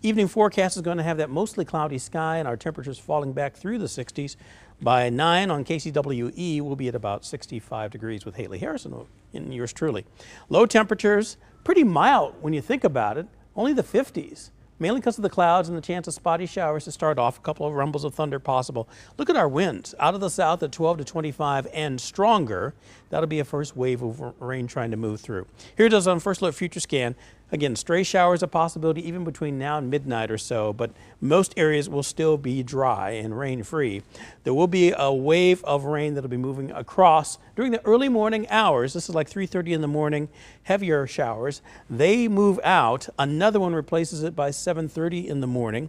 Evening forecast is going to have that mostly cloudy sky and our temperatures falling back through the 60s. By 9 on KCWE, we'll be at about 65 degrees with Haley Harrison in yours truly. Low temperatures, pretty mild when you think about it, only the 50s mainly because of the clouds and the chance of spotty showers to start off. A couple of rumbles of thunder possible. Look at our winds out of the south at 12 to 25 and stronger. That'll be a first wave of rain trying to move through. Here it is on first look future scan. Again, stray showers a possibility even between now and midnight or so, but most areas will still be dry and rain free. There will be a wave of rain that'll be moving across during the early morning hours. This is like 3:30 in the morning, heavier showers. They move out. Another one replaces it by 7:30 in the morning.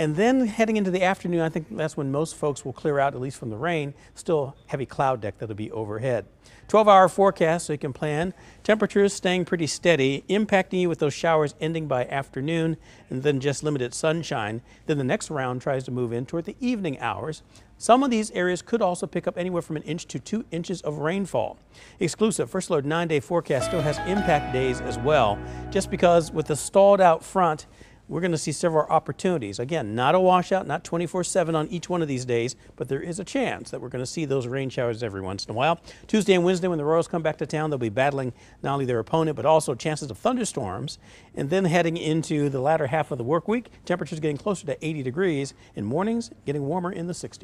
And then heading into the afternoon, I think that's when most folks will clear out, at least from the rain. Still heavy cloud deck that'll be overhead. 12 hour forecast so you can plan. Temperatures staying pretty steady, impacting you with those showers ending by afternoon and then just limited sunshine. Then the next round tries to move in toward the evening hours. Some of these areas could also pick up anywhere from an inch to two inches of rainfall. Exclusive First Alert nine day forecast still has impact days as well, just because with the stalled out front, we're going to see several opportunities. Again, not a washout, not 24 7 on each one of these days, but there is a chance that we're going to see those rain showers every once in a while. Tuesday and Wednesday, when the Royals come back to town, they'll be battling not only their opponent, but also chances of thunderstorms. And then heading into the latter half of the work week, temperatures getting closer to 80 degrees, and mornings getting warmer in the 60s.